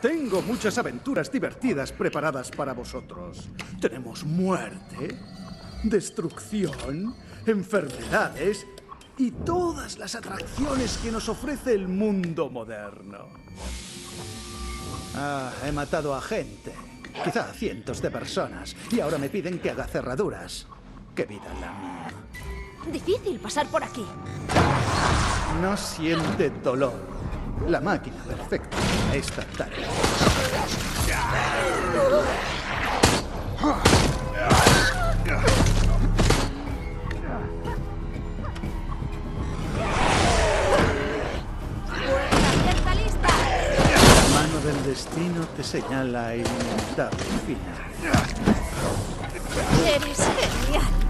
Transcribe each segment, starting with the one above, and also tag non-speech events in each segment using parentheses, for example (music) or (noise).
Tengo muchas aventuras divertidas preparadas para vosotros. Tenemos muerte, destrucción, enfermedades y todas las atracciones que nos ofrece el mundo moderno. Ah, he matado a gente. Quizá a cientos de personas. Y ahora me piden que haga cerraduras. ¡Qué vida la mía! Difícil pasar por aquí. No siente dolor. La máquina perfecta para esta tarea. La mano del destino te señala el inevitable final. Eres genial.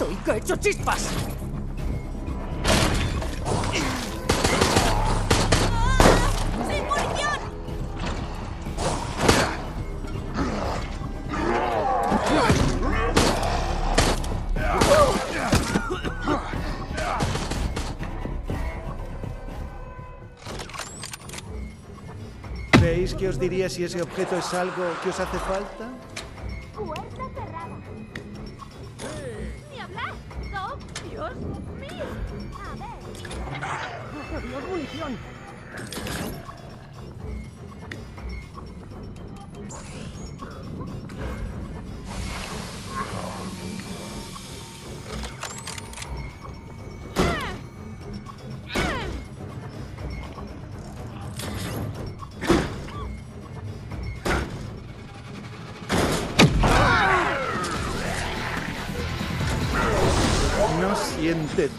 Estoy que he hecho chispas. ¿Veis que os diría si ese objeto es algo que os hace falta? Dios mío. A ver. Dios, munición.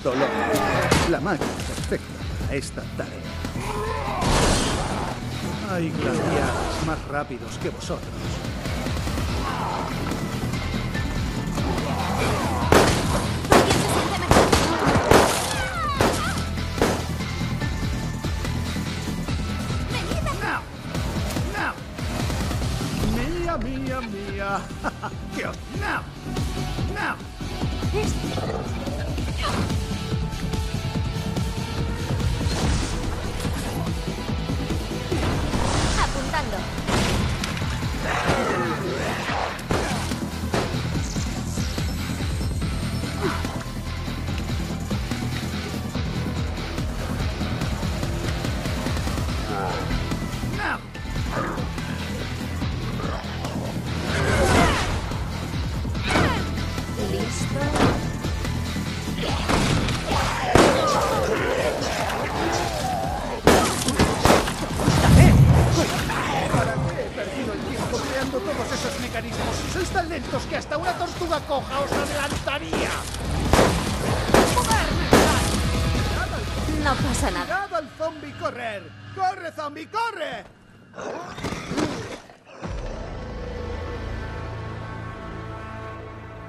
Dolor. La máquina perfecta para esta tarea. Hay gladiados más rápidos que vosotros. ¡Mía, mía, mía! (laughs) tan lentos que hasta una tortuga coja os adelantaría. No pasa nada. ¡Mirad al zombie correr! ¡Corre, zombie, corre!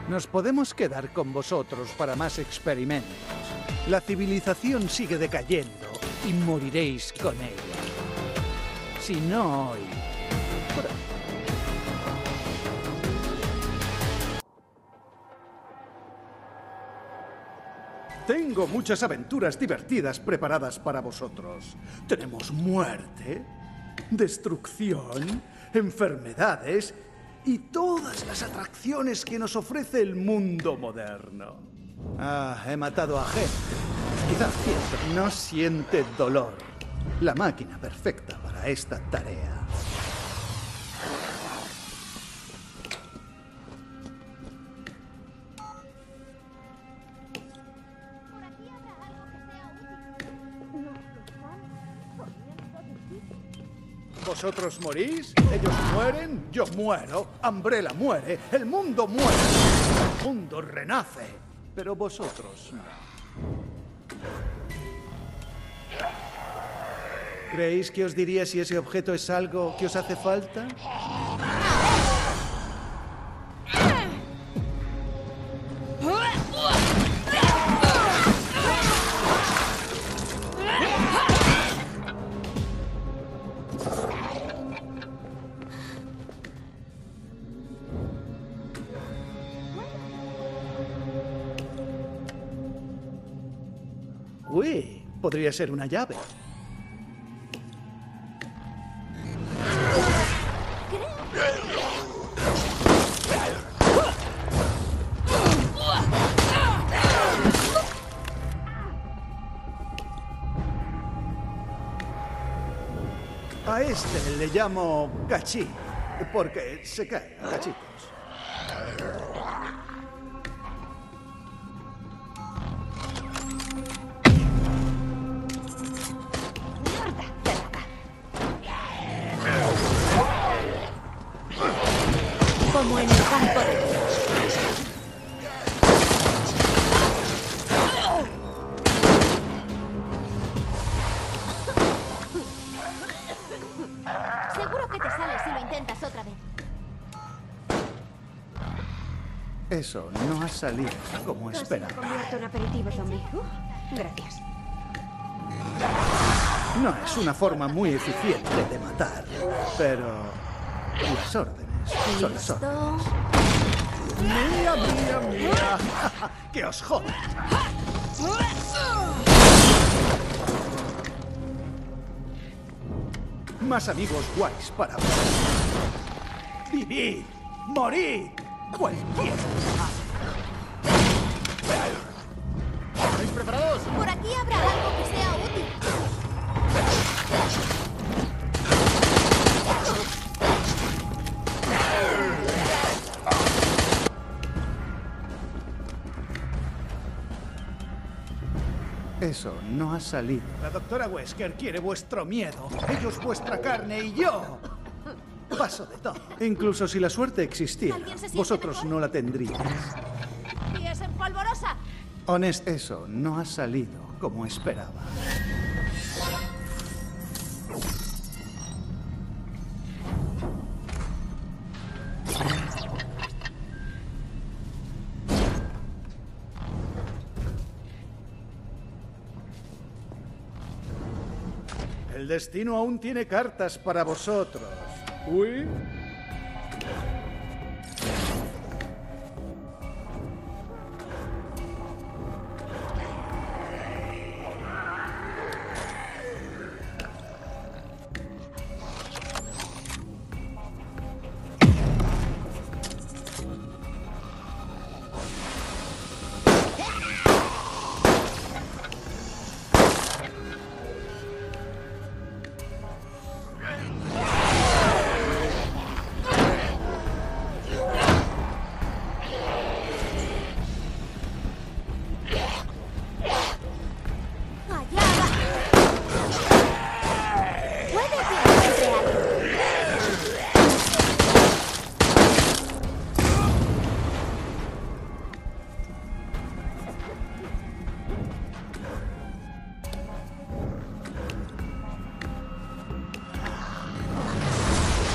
Nos podemos quedar con vosotros para más experimentos. La civilización sigue decayendo y moriréis con ella. Si no hoy, Tengo muchas aventuras divertidas preparadas para vosotros. Tenemos muerte, destrucción, enfermedades y todas las atracciones que nos ofrece el mundo moderno. Ah, he matado a gente. Quizás siento, no siente dolor. La máquina perfecta para esta tarea. ¿Vosotros morís? ¿Ellos mueren? Yo muero. Umbrella muere. El mundo muere. El mundo renace. Pero vosotros no. ¿Creéis que os diría si ese objeto es algo que os hace falta? Podría ser una llave. A este le llamo cachí, porque se cae cachitos. Eso no ha salido como esperaba. convierto en aperitivo zombie. Uh, gracias. No es una forma muy eficiente de matar, pero las órdenes son las órdenes. ¡Mía, mía, mía! (laughs) ¡Que os jodan! Más amigos guays para vos. ¡Vivid! ¡Morid! ¡Cualquier! ¿Estáis preparados? Por aquí habrá algo que sea útil. Eso no ha salido. La doctora Wesker quiere vuestro miedo. Ellos vuestra carne y yo. Paso de todo. Incluso si la suerte existiera, ¿Alguien se siente vosotros mejor? no la tendríais. ¡Pies en polvorosa! Honest, eso no ha salido como esperaba. El destino aún tiene cartas para vosotros. Uy.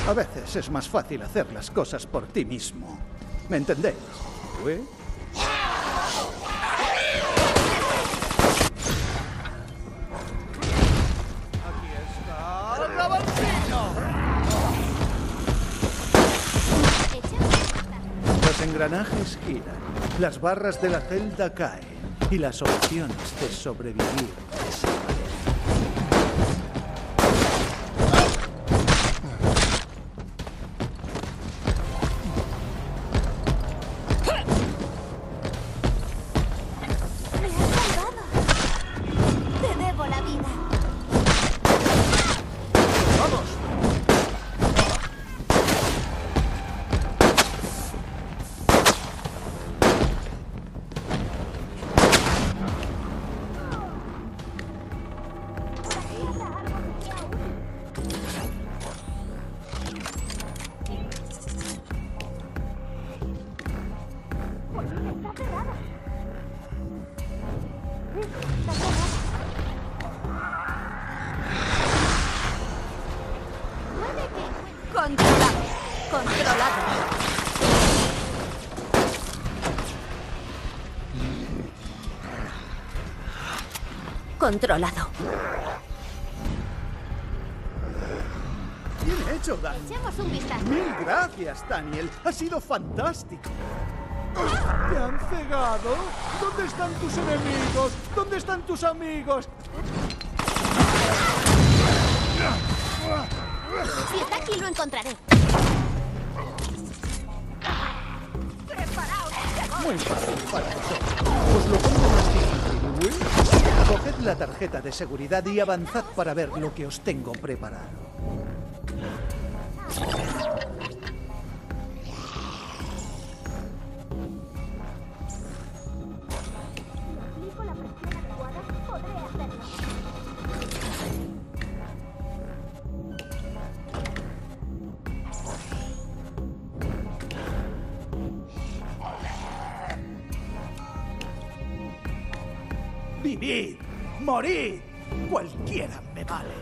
A veces es más fácil hacer las cosas por ti mismo. ¿Me entendéis? Vistazo. Los engranajes giran, las barras de la celda caen y las opciones de sobrevivir controlado. Bien hecho, Daniel. Echemos un vistazo. Mil gracias, Daniel. Ha sido fantástico. ¿Te han cegado? ¿Dónde están tus enemigos? ¿Dónde están tus amigos? Si está aquí, lo encontraré. Muy fácil para vosotros. Os lo pongo más difícil, ¿eh? Coged la tarjeta de seguridad y avanzad para ver lo que os tengo preparado. Vivid, morid, cualquiera me vale.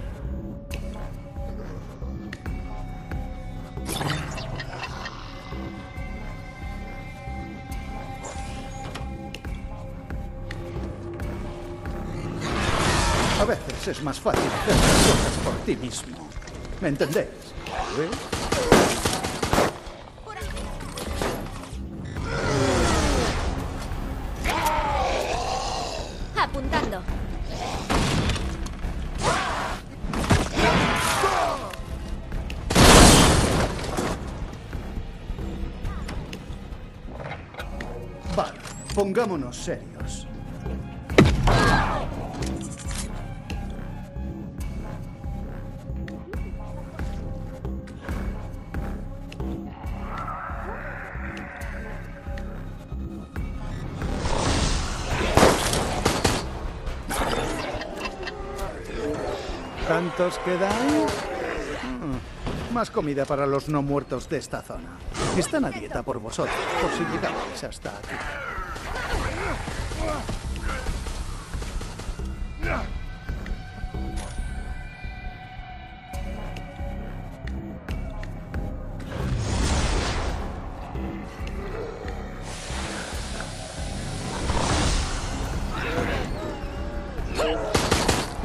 A veces es más fácil hacer las cosas por ti mismo. ¿Me entendéis? Pongámonos serios. ¿Cuántos quedan? Mm, Más comida para los no muertos de esta zona. Están a dieta por vosotros, por si llegáis hasta aquí.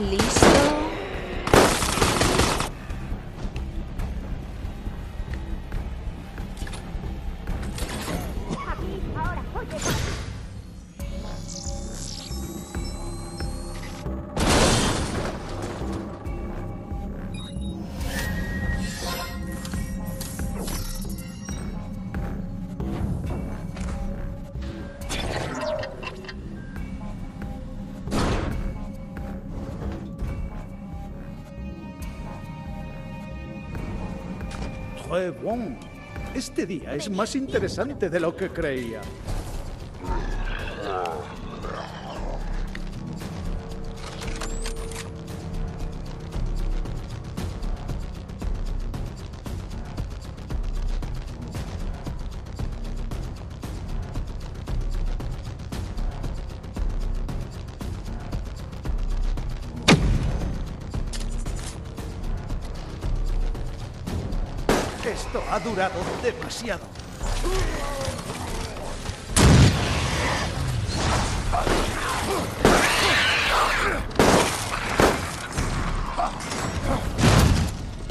¿Listo? Très bon. Este día es más interesante de lo que creía. Esto ha durado demasiado.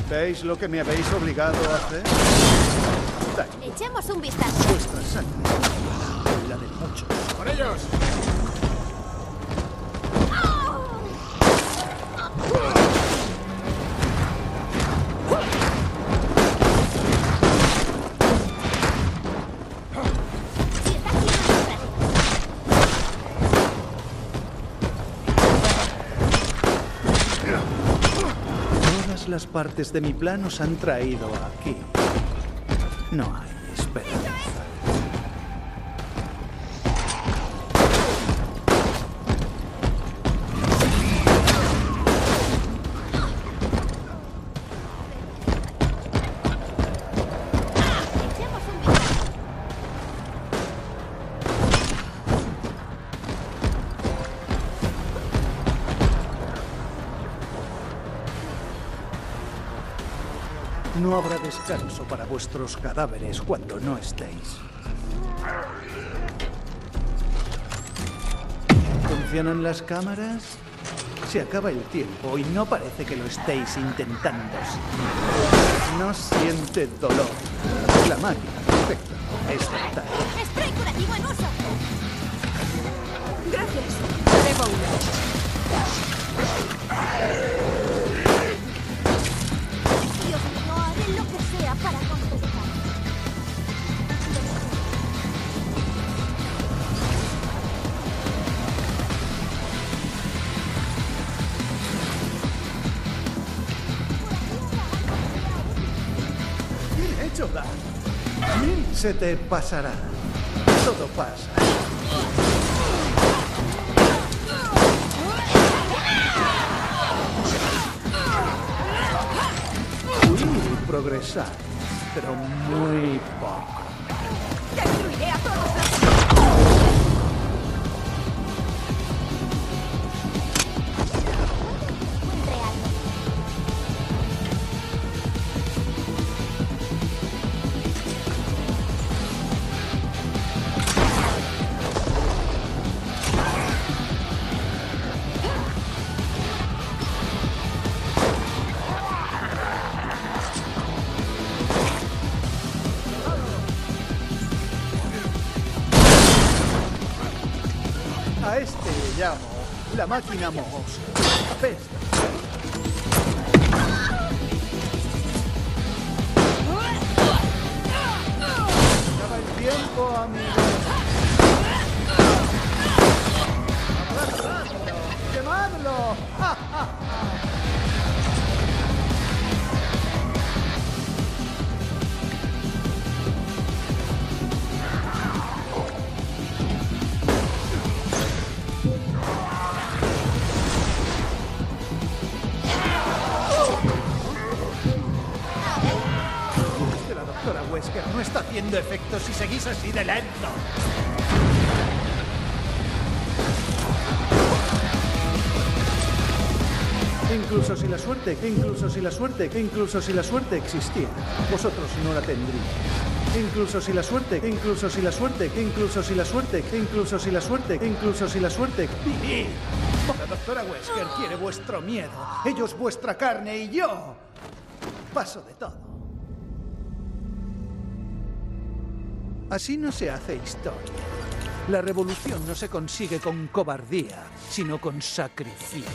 ¿Veis lo que me habéis obligado a hacer? Echemos un vistazo. vuestra sangre, la de muchos. ¡Con ellos! Partes de mi plan os han traído aquí. No hay esperanza. No habrá descanso para vuestros cadáveres cuando no estéis. ¿Funcionan las cámaras? Se acaba el tiempo y no parece que lo estéis intentando. No siente dolor. La máquina perfecta. Es fatal. Spray curativo en uso. Gracias. Se te pasará. Todo pasa. Pude progresar, pero muy poco. Este le llamo la máquina mosca. Apesta. Acaba el tiempo, amigo. ¡Aplastarlo! ¡Quemadlo! ¡Ja, ja, ja! Haciendo efecto si seguís así de lento. Incluso si la suerte, incluso si la suerte, incluso si la suerte existiera, vosotros no la tendríais. Incluso si la suerte, incluso si la suerte, incluso si la suerte, incluso si la suerte, incluso si la suerte. ¡Vivid! La doctora Wesker quiere vuestro miedo, ellos vuestra carne y yo paso de todo. Así no se hace historia. La revolución no se consigue con cobardía, sino con sacrificio.